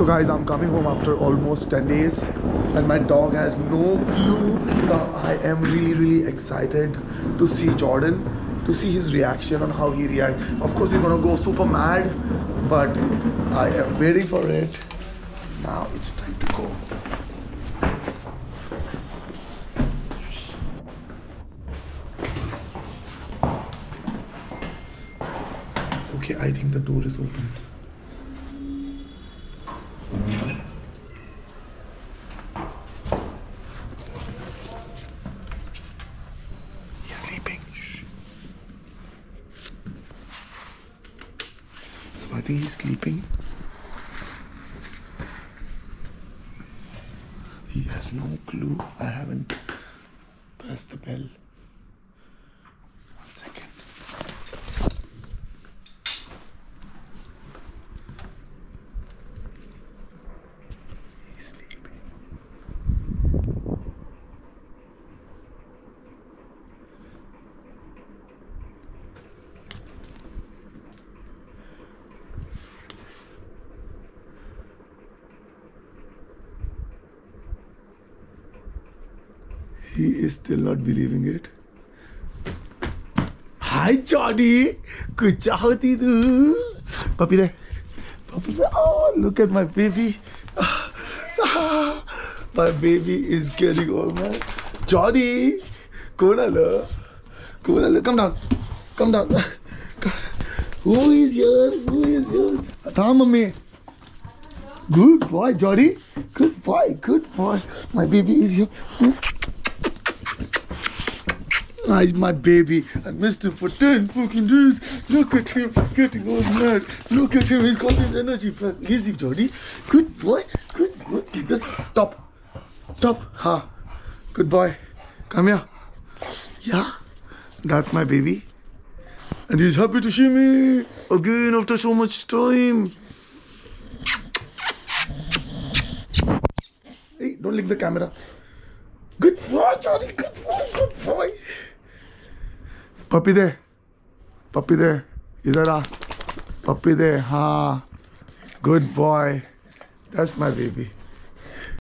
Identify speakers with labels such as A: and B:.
A: So guys, I'm coming home after almost 10 days and my dog has no clue. So I am really, really excited to see Jordan, to see his reaction on how he reacts. Of course, he's gonna go super mad, but I am waiting for it. Now it's time to go. Okay, I think the door is open. He's sleeping. Shh. I think he's sleeping. He has no clue. I haven't pressed the bell. He is still not believing it. Hi, Johnny. Good job, Tidu. Puppy there. Puppy there. Oh, look at my baby. My baby is getting all my. Johnny. Konala. Konala. Come down. Come down. Down. Who is here? Who is here? Mommy. Good boy, Johnny. Good boy. Good boy. My baby is here. My baby. I missed him for 10 fucking days. Look at him getting all mad. Look at him. He's got his energy back. Easy, Johnny. Good boy. Good boy. Good. Top. Top. Ha. Good boy. Come here. Yeah. That's my baby. And he's happy to see me again after so much time. Hey, don't lick the camera. Good boy, Johnny. Good boy. Good boy. Puppy there. Puppy there. Is that a Puppy there, huh? Good boy. That's my baby.